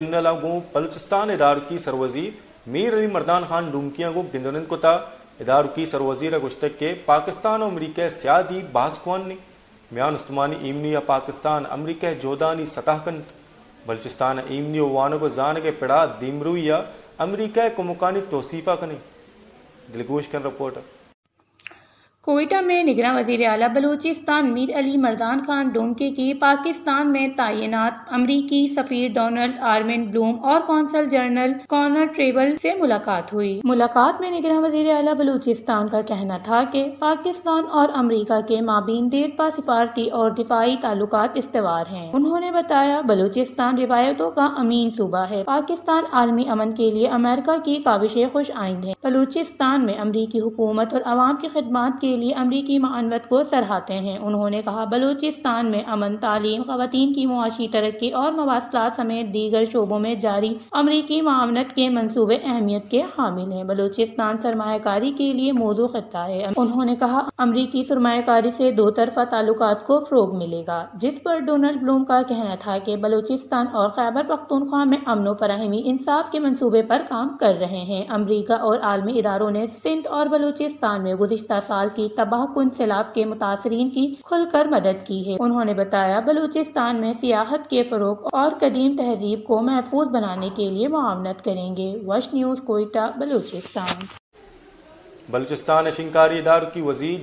जिन्नला गुम बलूचिस्तान इदार की सरवजीर मीर अली मरदान खान डुमकिया को दिनजनंद कोता। इदार की सरवजीर गुश्तक के पाकिस्तान और अमरीका सियादी बासकुन म्यान उस्तमानी ईमनी या पाकिस्तान, अमरीका जोदानी सतहकंत बलूचिस्तान ईमनी वान को जान के पिड़ा दिमरू या अमरीका को मुकानी तोसीफ़ा कने। दिलगोश कन रिपोर्टर कोयटा में निगरान वज़ीर अला बलूचिस्तान मीर अली, मरदान खान डोमके की पाकिस्तान में तैनात अमरीकी सफीर डोनाल्ड, आर्मिन ब्लूम और कौंसल जनरल कॉनर ट्रेबल से मुलाकात हुई। मुलाकात में निगरान वज़ीर अला बलूचिस्तान का कहना था कि पाकिस्तान और अमरीका के माबीन देरपा सिफारती और दिफाई ताल्लुक इस्तेवार हैं। उन्होंने बताया, बलूचिस्तान रिवायतों का अमीन सूबा है। पाकिस्तान आलमी अमन के लिए अमेरिका की काविशें खुश आइंद है। बलूचिस्तान में अमरीकी हुकूमत और आवाम की खदमात के लिए अमरीकी मानवत को सराहते हैं। उन्होंने कहा, बलूचिस्तान में अमन तालीम खातन की मुआशी तरक्की और मवासलात समेत दीगर शोबों में जारी अमरीकी मामनत के मनसूबे अहमियत के हामिल हैं। बलूचिस्तान सरमाकारी के लिए मौदू खत्ता है। उन्होंने कहा, अमरीकी सरमाकारी से दो तरफा ताल्लुक को फ़रोग मिलेगा, जिस पर डोनल्ड ब्लूम का कहना था कि बलूचिस्तान और खैबर पख्तूनख्वा में अमनो फराहमी इंसाफ के मनसूबे पर काम कर रहे हैं। अमरीका और आलमी इदारों ने सिंध और बलूचिस्तान में गुजशत साल की तबाह कुन सैलाब के मुतासरीन की खुलकर मदद की है। उन्होंने बताया, बलूचिस्तान में सियाहत के फरोग और कदीम तहजीब को महफूज बनाने के लिए मुआवनत करेंगे। वश न्यूज़, कोयटा, बलूचिस्तान। बलूचिस्तान शिंकारी इदार की वज़ीर